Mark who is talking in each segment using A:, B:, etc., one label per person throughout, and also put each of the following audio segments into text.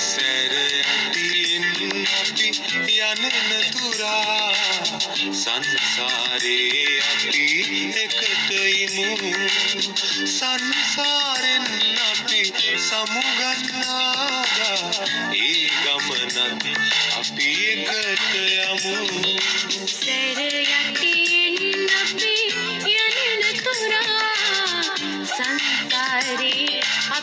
A: සැර ඇතියෙන් අපි යනෙන තුරා සංසාරේ අපි එකට ඉමු සංසාරෙන් අපි සමුගන්නාදා ඒ ගමනත් අපි එකට යමු
B: සැර යටියෙන් අපි යනෙන තුරා සංසාරේ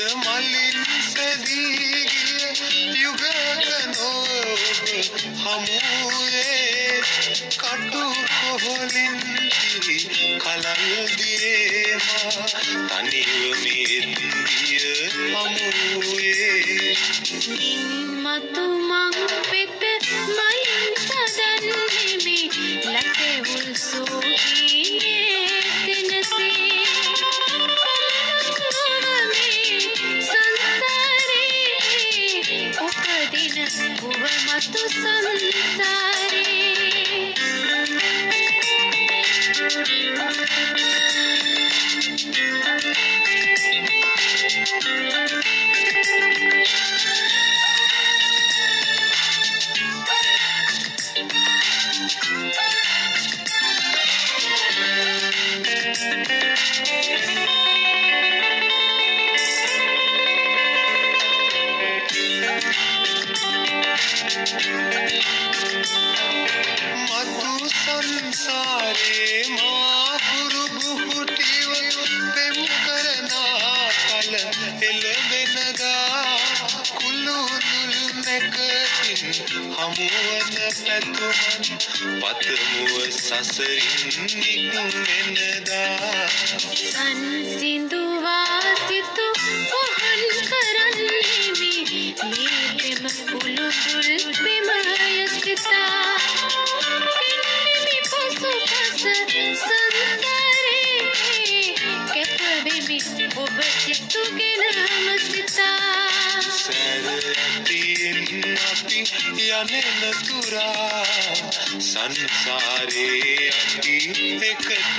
A: මලින් සැදී ගිය යුගක නොව හමුවේ කටු කොහොලින් පිරි කලල් දියේමා තනිව මේදිය හමුවේ
B: මතු මං
A: හමුවන පැතුමන් පතමුව සසරින් නික්මෙනදා
B: සංසිඳුවා සංසාරේ
A: අපි එකට